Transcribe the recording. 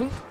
Hum.